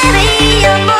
Sherry, you're